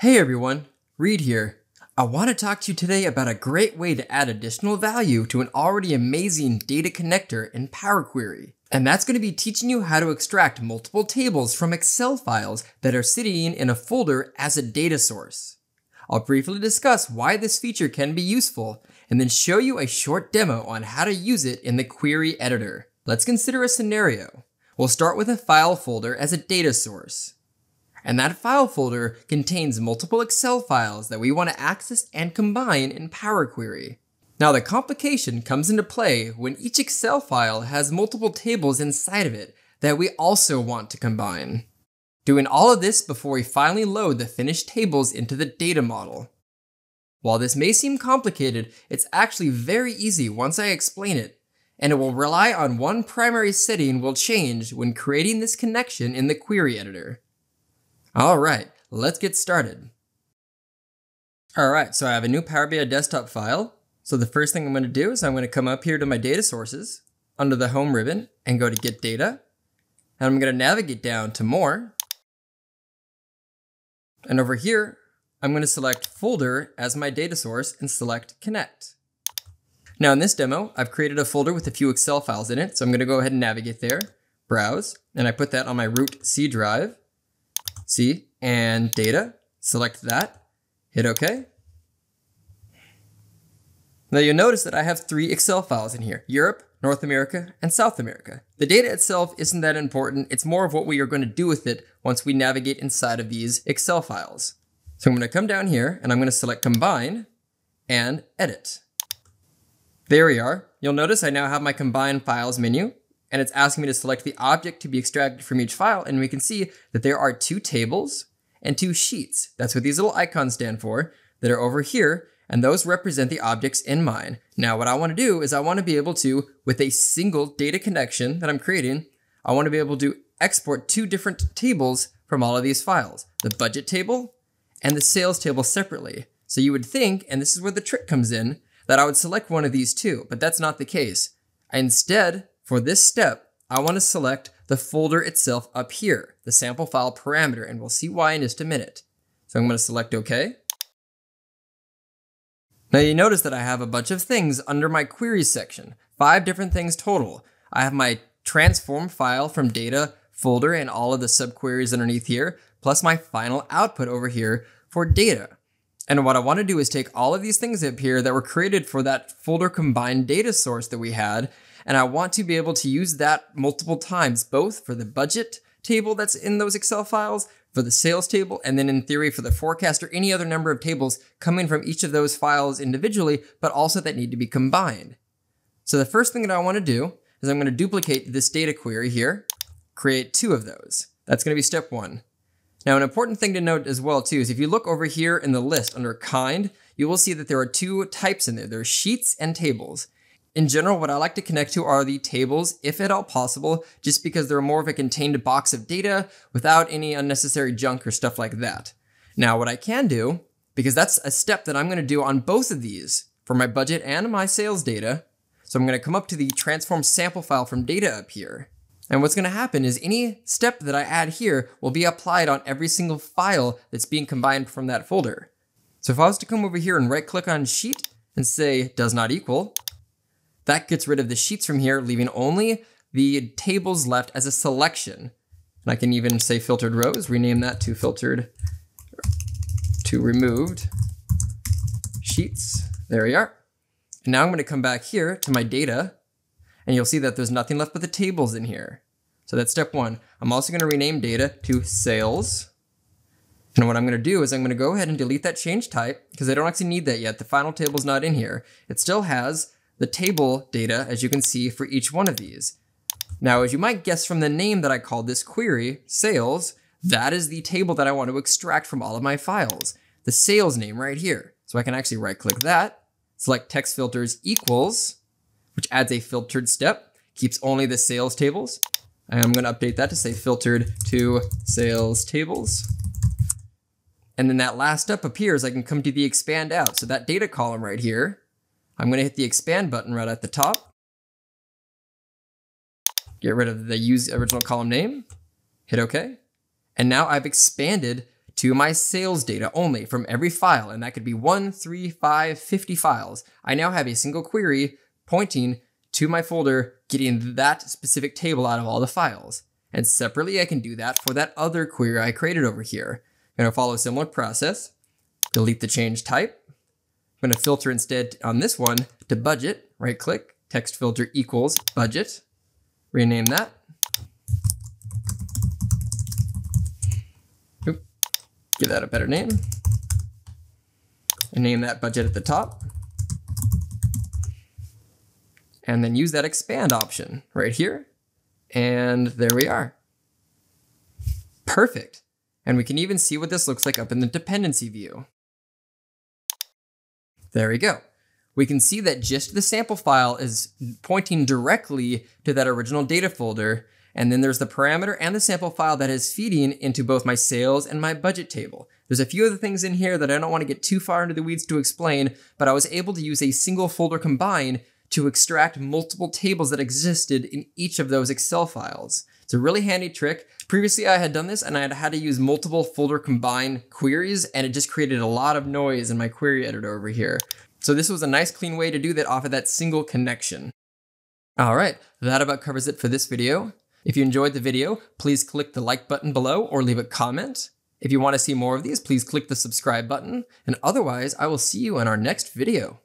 Hey everyone, Reid here. I want to talk to you today about a great way to add additional value to an already amazing data connector in Power Query. And that's going to be teaching you how to extract multiple tables from Excel files that are sitting in a folder as a data source. I'll briefly discuss why this feature can be useful and then show you a short demo on how to use it in the query editor. Let's consider a scenario. We'll start with a file folder as a data source. And that file folder contains multiple Excel files that we want to access and combine in Power Query. Now the complication comes into play when each Excel file has multiple tables inside of it that we also want to combine. Doing all of this before we finally load the finished tables into the data model. While this may seem complicated, it's actually very easy once I explain it, and it will rely on one primary setting will change when creating this connection in the query editor. Alright, let's get started. Alright, so I have a new Power BI desktop file. So the first thing I'm going to do is I'm going to come up here to my data sources under the home ribbon and go to get data. And I'm going to navigate down to more. And over here, I'm going to select folder as my data source and select connect. Now in this demo, I've created a folder with a few Excel files in it. So I'm going to go ahead and navigate there, browse, and I put that on my root C drive. C and data, select that, hit OK. Now you'll notice that I have three Excel files in here, Europe, North America, and South America. The data itself isn't that important, it's more of what we are going to do with it once we navigate inside of these Excel files. So I'm going to come down here and I'm going to select Combine and Edit. There we are. You'll notice I now have my Combine Files menu and it's asking me to select the object to be extracted from each file and we can see that there are two tables and two sheets. That's what these little icons stand for that are over here and those represent the objects in mine. Now what I want to do is I want to be able to, with a single data connection that I'm creating, I want to be able to export two different tables from all of these files. The budget table and the sales table separately. So you would think, and this is where the trick comes in, that I would select one of these two, but that's not the case. Instead, for this step, I want to select the folder itself up here, the sample file parameter, and we'll see why in just a minute. So I'm going to select OK. Now you notice that I have a bunch of things under my queries section, five different things total. I have my transform file from data folder and all of the subqueries underneath here, plus my final output over here for data. And what I want to do is take all of these things up here that were created for that folder combined data source that we had, and I want to be able to use that multiple times, both for the budget table that's in those Excel files, for the sales table, and then in theory for the forecast or any other number of tables coming from each of those files individually, but also that need to be combined. So the first thing that I want to do is I'm going to duplicate this data query here, create two of those. That's going to be step one. Now, an important thing to note as well too is if you look over here in the list under kind, you will see that there are two types in there. There are sheets and tables. In general, what I like to connect to are the tables, if at all possible, just because they're more of a contained box of data without any unnecessary junk or stuff like that. Now, what I can do, because that's a step that I'm going to do on both of these for my budget and my sales data, so I'm going to come up to the transform sample file from data up here. And what's going to happen is any step that I add here will be applied on every single file that's being combined from that folder. So if I was to come over here and right click on sheet and say does not equal, that gets rid of the sheets from here, leaving only the tables left as a selection. And I can even say filtered rows, rename that to filtered to removed sheets. There we are. And now I'm going to come back here to my data and you'll see that there's nothing left but the tables in here. So that's step one. I'm also going to rename data to sales. And what I'm going to do is I'm going to go ahead and delete that change type because I don't actually need that yet. The final table is not in here. It still has the table data, as you can see, for each one of these. Now, as you might guess from the name that I called this query, sales, that is the table that I want to extract from all of my files. The sales name right here. So I can actually right click that, select text filters equals, which adds a filtered step, keeps only the sales tables. I'm going to update that to say filtered to sales tables. And then that last step appears, I can come to the expand out. So that data column right here, I'm going to hit the expand button right at the top. Get rid of the use original column name, hit OK. And now I've expanded to my sales data only from every file, and that could be one, three, five, 50 files. I now have a single query pointing to my folder, getting that specific table out of all the files. And separately, I can do that for that other query I created over here. I'm gonna follow a similar process, delete the change type. I'm gonna filter instead on this one to budget, right click, text filter equals budget, rename that. Oop, give that a better name. And name that budget at the top. And then use that expand option right here and there we are. Perfect. And we can even see what this looks like up in the dependency view. There we go. We can see that just the sample file is pointing directly to that original data folder. And then there's the parameter and the sample file that is feeding into both my sales and my budget table. There's a few other things in here that I don't want to get too far into the weeds to explain, but I was able to use a single folder combine to extract multiple tables that existed in each of those Excel files. It's a really handy trick. Previously, I had done this and I had had to use multiple folder combine queries, and it just created a lot of noise in my query editor over here. So this was a nice clean way to do that off of that single connection. All right, that about covers it for this video. If you enjoyed the video, please click the like button below or leave a comment. If you want to see more of these, please click the subscribe button. And otherwise, I will see you in our next video.